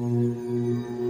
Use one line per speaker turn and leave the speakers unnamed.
Música